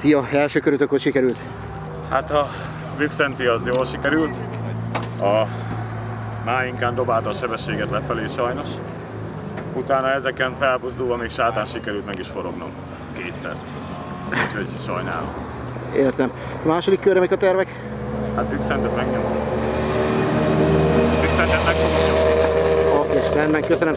Szia, első körültök hogy sikerült? Hát a Vixenti az jól sikerült. A máinkán dobálta a sebességet lefelé sajnos. Utána ezeken felbuzdulva még sátán sikerült meg is forognom. Kétszer. Úgyhogy sajnálom. Értem. A második körre mik a tervek? Hát Vixentet megnyomom. Vixentet meg fogom nyomni. Oké, rendben, köszönöm